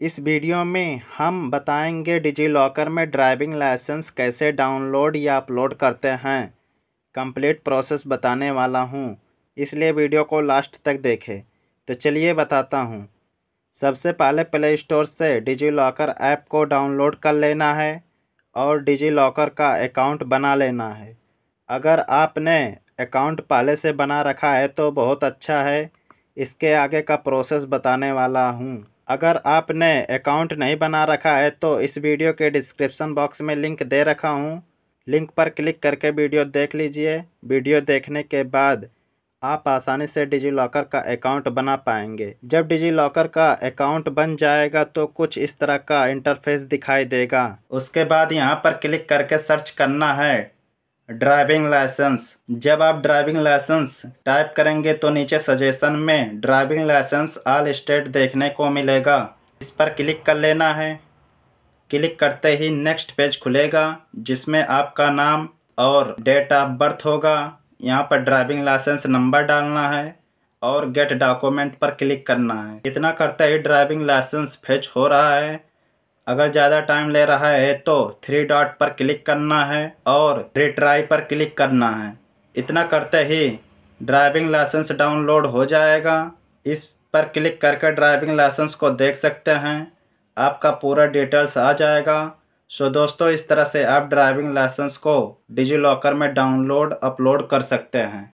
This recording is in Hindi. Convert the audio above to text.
इस वीडियो में हम बताएँगे डिजीलॉकर में ड्राइविंग लाइसेंस कैसे डाउनलोड या अपलोड करते हैं। कंप्लीट प्रोसेस बताने वाला हूँ, इसलिए वीडियो को लास्ट तक देखें। तो चलिए बताता हूँ। सबसे पहले प्ले स्टोर से डिजीलॉकर ऐप को डाउनलोड कर लेना है और डिजीलॉकर का अकाउंट बना लेना है। अगर आपने अकाउंट पहले से बना रखा है तो बहुत अच्छा है। इसके आगे का प्रोसेस बताने वाला हूँ। अगर आपने अकाउंट नहीं बना रखा है तो इस वीडियो के डिस्क्रिप्शन बॉक्स में लिंक दे रखा हूँ। लिंक पर क्लिक करके वीडियो देख लीजिए। वीडियो देखने के बाद आप आसानी से डिजी लॉकर का अकाउंट बना पाएँगे। जब डिजी लॉकर का अकाउंट बन जाएगा तो कुछ इस तरह का इंटरफेस दिखाई देगा। उसके बाद यहाँ पर क्लिक करके सर्च करना है। Driving licence. जब आप ड्राइविंग लाइसेंस टाइप करेंगे तो नीचे सजेशन में ड्राइविंग लाइसेंस ऑल स्टेट देखने को मिलेगा। इस पर क्लिक कर लेना है। क्लिक करते ही नेक्स्ट पेज खुलेगा, जिसमें आपका नाम और डेट ऑफ़ बर्थ होगा। यहाँ पर ड्राइविंग लाइसेंस नंबर डालना है और गेट डॉक्यूमेंट पर क्लिक करना है। इतना करते ही ड्राइविंग लाइसेंस फेच हो रहा है। अगर ज़्यादा टाइम ले रहा है तो थ्री डॉट पर क्लिक करना है और रिट्राई पर क्लिक करना है। इतना करते ही ड्राइविंग लाइसेंस डाउनलोड हो जाएगा। इस पर क्लिक करके ड्राइविंग लाइसेंस को देख सकते हैं। आपका पूरा डिटेल्स आ जाएगा। सो दोस्तों, इस तरह से आप ड्राइविंग लाइसेंस को डिजी लॉकर में डाउनलोड अपलोड कर सकते हैं।